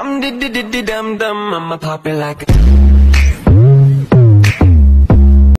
Dum di di di di dum dum, I'ma pop it like a